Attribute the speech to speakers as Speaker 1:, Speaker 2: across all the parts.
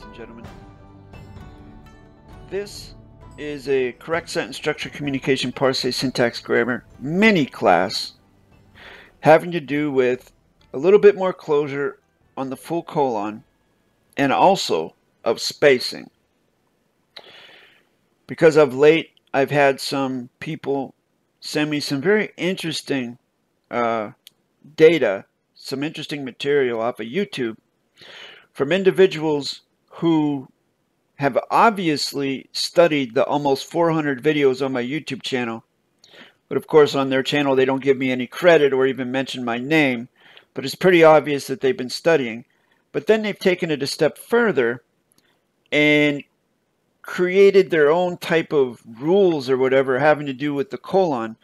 Speaker 1: ladies and gentlemen. This is a correct sentence structure communication parse syntax grammar mini class having to do with a little bit more closure on the full colon and also of spacing. Because of late, I've had some people send me some very interesting uh, data, some interesting material off of YouTube from individuals who have obviously studied the almost 400 videos on my YouTube channel. But of course, on their channel, they don't give me any credit or even mention my name. But it's pretty obvious that they've been studying. But then they've taken it a step further and created their own type of rules or whatever having to do with the colon,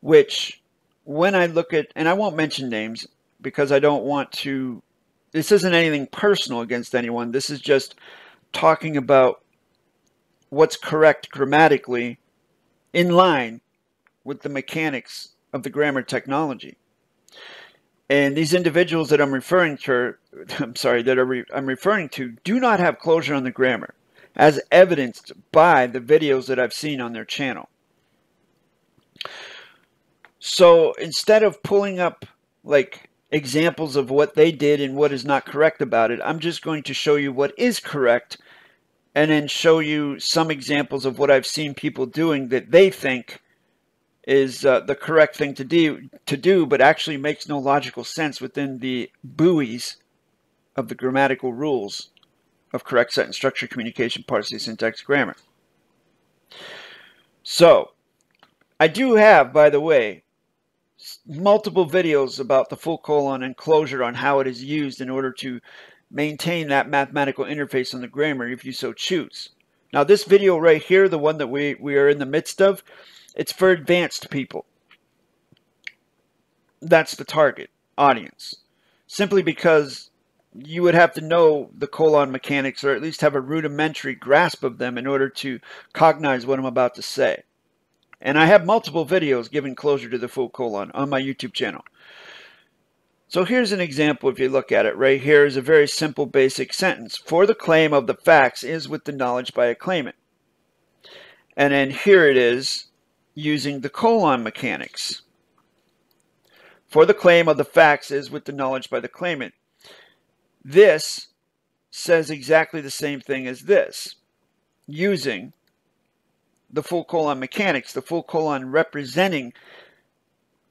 Speaker 1: which when I look at, and I won't mention names because I don't want to, this isn't anything personal against anyone. This is just talking about what's correct grammatically in line with the mechanics of the grammar technology. And these individuals that I'm referring to, I'm sorry, that re, I'm referring to, do not have closure on the grammar, as evidenced by the videos that I've seen on their channel. So instead of pulling up like examples of what they did and what is not correct about it, I'm just going to show you what is correct and then show you some examples of what I've seen people doing that they think is uh, the correct thing to do, to do, but actually makes no logical sense within the buoys of the grammatical rules of correct sentence structure, communication, parsing, syntax, grammar. So, I do have, by the way, multiple videos about the full colon and closure on how it is used in order to maintain that mathematical interface on the grammar if you so choose. Now this video right here, the one that we, we are in the midst of, it's for advanced people. That's the target audience. Simply because you would have to know the colon mechanics or at least have a rudimentary grasp of them in order to cognize what I'm about to say. And I have multiple videos giving closure to the full colon on my YouTube channel. So here's an example if you look at it. Right here is a very simple basic sentence. For the claim of the facts is with the knowledge by a claimant. And then here it is using the colon mechanics. For the claim of the facts is with the knowledge by the claimant. This says exactly the same thing as this, using the full colon mechanics, the full colon representing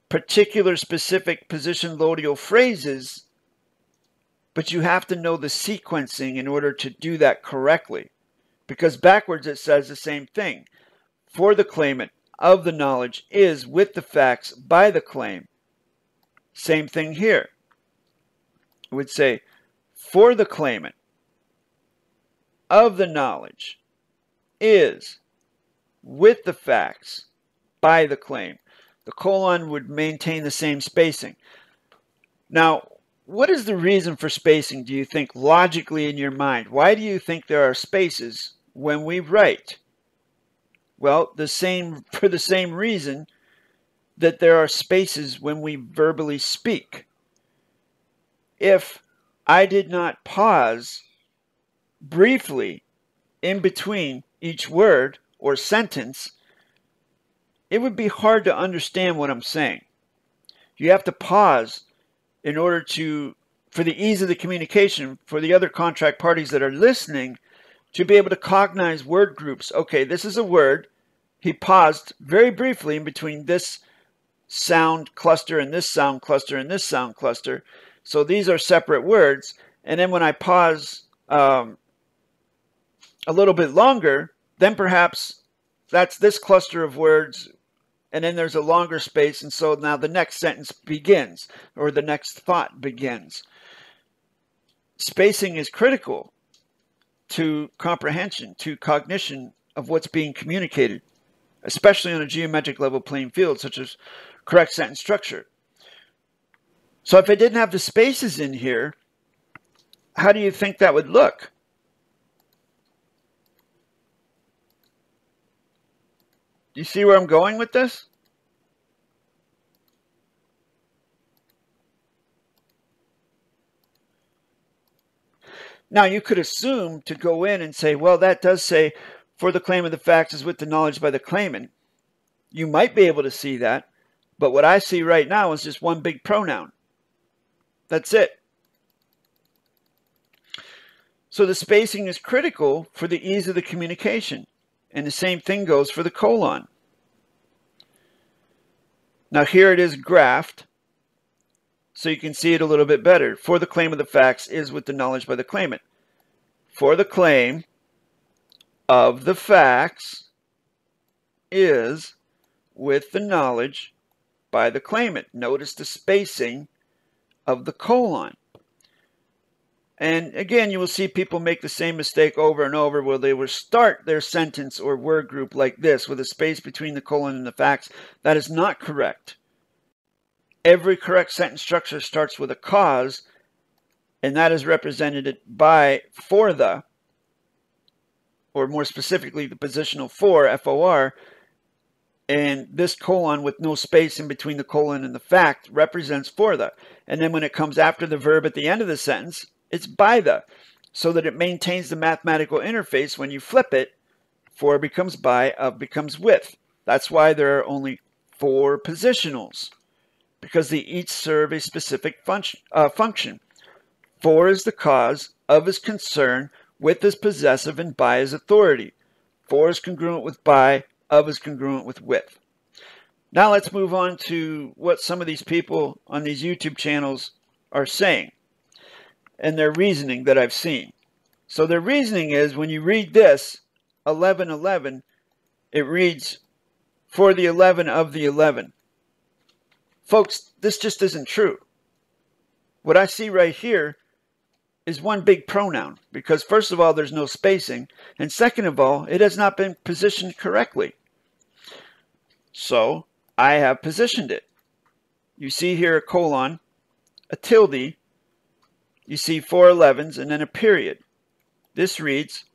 Speaker 1: particular specific position lodial phrases, but you have to know the sequencing in order to do that correctly. Because backwards it says the same thing. For the claimant of the knowledge is with the facts by the claim. Same thing here. It would say, for the claimant of the knowledge is with the facts by the claim the colon would maintain the same spacing. Now, what is the reason for spacing, do you think, logically in your mind? Why do you think there are spaces when we write? Well, the same for the same reason that there are spaces when we verbally speak. If I did not pause briefly in between each word or sentence, it would be hard to understand what I'm saying. You have to pause in order to, for the ease of the communication, for the other contract parties that are listening, to be able to cognize word groups. Okay, this is a word. He paused very briefly in between this sound cluster and this sound cluster and this sound cluster. So these are separate words. And then when I pause um, a little bit longer, then perhaps that's this cluster of words and then there's a longer space and so now the next sentence begins or the next thought begins. Spacing is critical to comprehension to cognition of what's being communicated especially on a geometric level playing field such as correct sentence structure. So if I didn't have the spaces in here how do you think that would look you see where I'm going with this? Now, you could assume to go in and say, well, that does say, for the claim of the facts is with the knowledge by the claimant. You might be able to see that, but what I see right now is just one big pronoun. That's it. So the spacing is critical for the ease of the communication. And the same thing goes for the colon. Now here it is graphed, so you can see it a little bit better. For the claim of the facts is with the knowledge by the claimant. For the claim of the facts is with the knowledge by the claimant. Notice the spacing of the colon. And again, you will see people make the same mistake over and over where they will start their sentence or word group like this with a space between the colon and the facts. That is not correct. Every correct sentence structure starts with a cause, and that is represented by for the, or more specifically, the positional for, FOR, and this colon with no space in between the colon and the fact represents for the. And then when it comes after the verb at the end of the sentence, it's by the, so that it maintains the mathematical interface. When you flip it, for becomes by, of becomes with. That's why there are only four positionals, because they each serve a specific function. Uh, function. For is the cause, of is concern, with is possessive, and by is authority. For is congruent with by, of is congruent with with. Now let's move on to what some of these people on these YouTube channels are saying and their reasoning that I've seen. So their reasoning is when you read this, 1111, it reads, for the 11 of the 11. Folks, this just isn't true. What I see right here is one big pronoun because first of all, there's no spacing. And second of all, it has not been positioned correctly. So I have positioned it. You see here a colon, a tilde, you see four 11s and then a period. This reads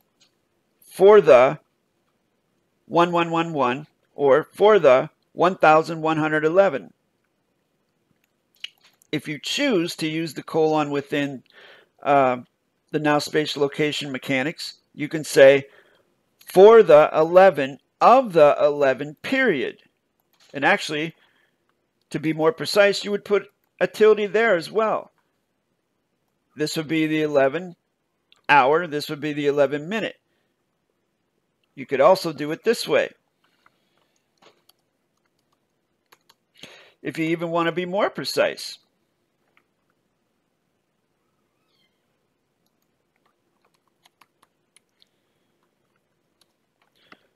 Speaker 1: for the 1111 or for the 1111. If you choose to use the colon within uh, the now space location mechanics, you can say for the 11 of the 11 period. And actually, to be more precise, you would put a tilde there as well. This would be the 11 hour. This would be the 11 minute. You could also do it this way. If you even want to be more precise.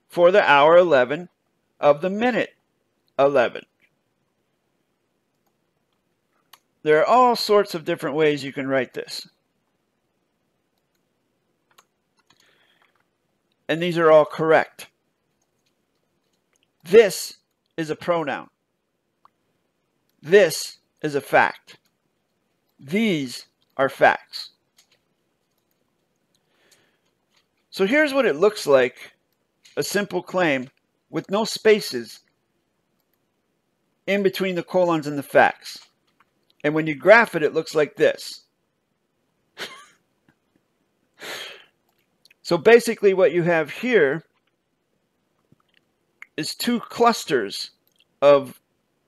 Speaker 1: For the hour 11 of the minute 11. There are all sorts of different ways you can write this. And these are all correct. This is a pronoun. This is a fact. These are facts. So here's what it looks like, a simple claim with no spaces in between the colons and the facts. And when you graph it, it looks like this. so basically what you have here is two clusters of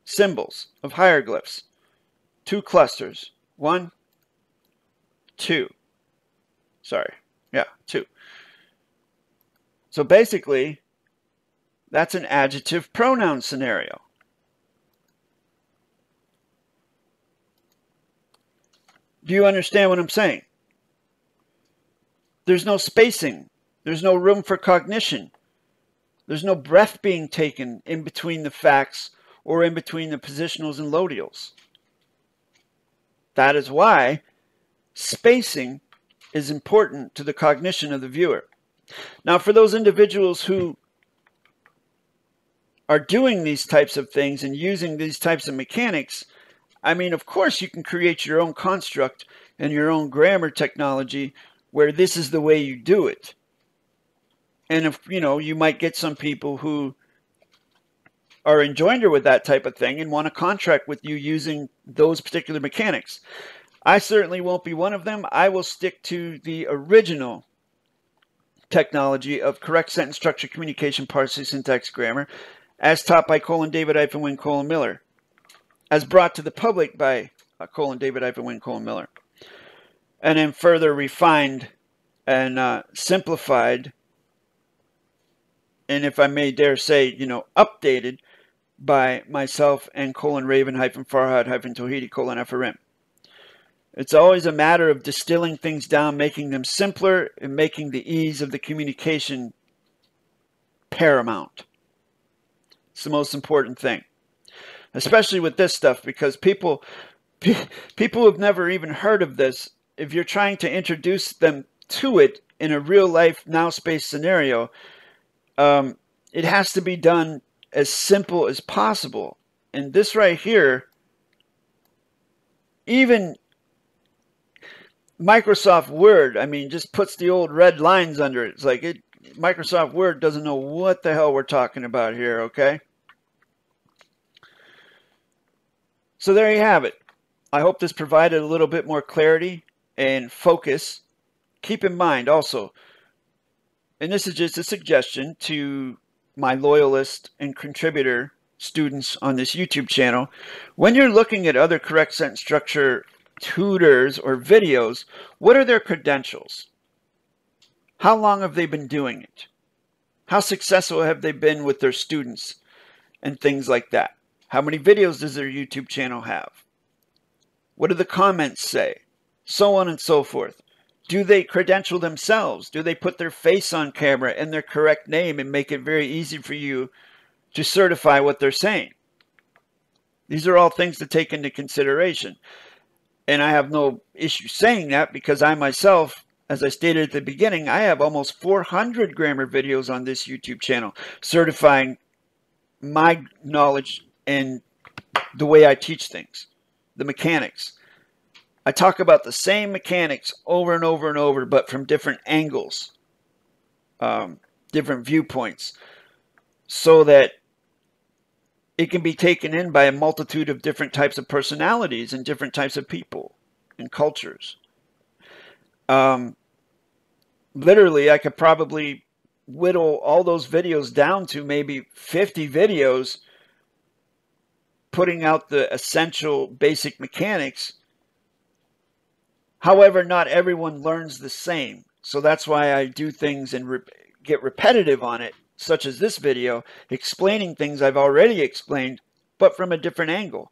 Speaker 1: symbols, of hieroglyphs. Two clusters. One, two. Sorry. Yeah, two. So basically, that's an adjective pronoun scenario. Do you understand what I'm saying? There's no spacing. There's no room for cognition. There's no breath being taken in between the facts or in between the positionals and lodials. That is why spacing is important to the cognition of the viewer. Now, for those individuals who are doing these types of things and using these types of mechanics, I mean, of course, you can create your own construct and your own grammar technology where this is the way you do it. And if, you know, you might get some people who are enjoined with that type of thing and want to contract with you using those particular mechanics. I certainly won't be one of them. I will stick to the original technology of correct sentence structure, communication, parsing, syntax, grammar, as taught by Colin David Wynn Colin Miller, as brought to the public by uh, Colin David Wynn Colin Miller, and then further refined and uh, simplified, and if I may dare say, you know, updated by myself and Colin Raven hyphen Farhad hyphen Tohidi colon FRM. It's always a matter of distilling things down, making them simpler, and making the ease of the communication paramount. It's the most important thing, especially with this stuff, because people people have never even heard of this. If you're trying to introduce them to it in a real life now space scenario, um, it has to be done as simple as possible. And this right here, even Microsoft Word, I mean, just puts the old red lines under it. It's like it Microsoft Word doesn't know what the hell we're talking about here, okay? So there you have it. I hope this provided a little bit more clarity and focus. Keep in mind also, and this is just a suggestion to my loyalist and contributor students on this YouTube channel, when you're looking at other correct sentence structure tutors or videos, what are their credentials? How long have they been doing it? How successful have they been with their students and things like that? How many videos does their YouTube channel have? What do the comments say? So on and so forth. Do they credential themselves? Do they put their face on camera and their correct name and make it very easy for you to certify what they're saying? These are all things to take into consideration. And I have no issue saying that because I myself, as I stated at the beginning, I have almost 400 grammar videos on this YouTube channel certifying my knowledge and the way I teach things, the mechanics. I talk about the same mechanics over and over and over, but from different angles, um, different viewpoints, so that it can be taken in by a multitude of different types of personalities and different types of people and cultures. Um, literally, I could probably whittle all those videos down to maybe 50 videos putting out the essential basic mechanics. However, not everyone learns the same. So that's why I do things and re get repetitive on it such as this video, explaining things I've already explained, but from a different angle.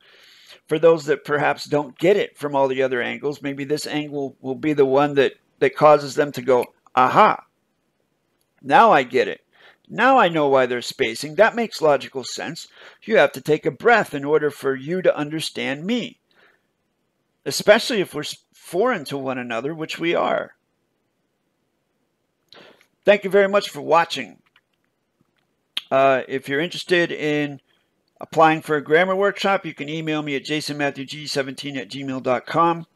Speaker 1: For those that perhaps don't get it from all the other angles, maybe this angle will be the one that, that causes them to go, aha, now I get it. Now I know why they're spacing. That makes logical sense. You have to take a breath in order for you to understand me. Especially if we're foreign to one another, which we are. Thank you very much for watching. Uh, if you're interested in applying for a grammar workshop, you can email me at jasonmatthewg17 at gmail.com.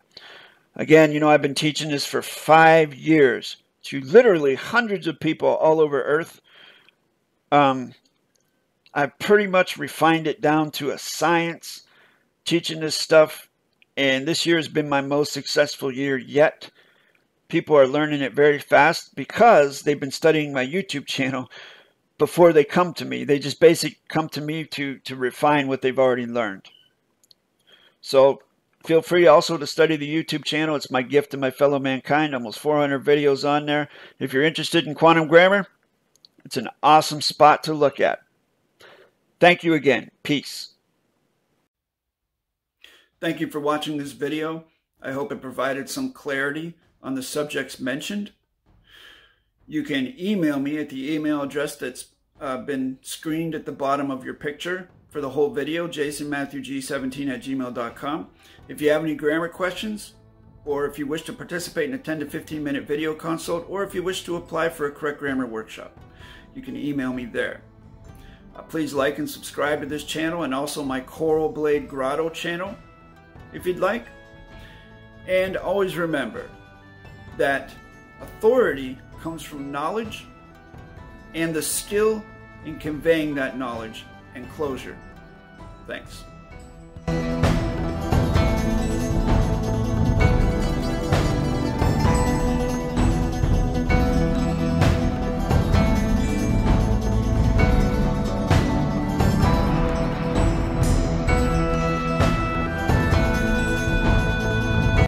Speaker 1: Again, you know, I've been teaching this for five years to literally hundreds of people all over Earth. Um, I've pretty much refined it down to a science, teaching this stuff. And this year has been my most successful year yet. People are learning it very fast because they've been studying my YouTube channel before they come to me. They just basically come to me to, to refine what they've already learned. So feel free also to study the YouTube channel. It's my gift to my fellow mankind. Almost 400 videos on there. If you're interested in quantum grammar, it's an awesome spot to look at. Thank you again. Peace. Thank you for watching this video. I hope it provided some clarity on the subjects mentioned. You can email me at the email address that's uh, been screened at the bottom of your picture for the whole video, jasonmatthewg17 at gmail.com. If you have any grammar questions, or if you wish to participate in a 10 to 15 minute video consult, or if you wish to apply for a correct grammar workshop, you can email me there. Uh, please like and subscribe to this channel and also my Coral Blade Grotto channel if you'd like. And always remember that authority comes from knowledge and the skill in conveying that knowledge and closure. Thanks.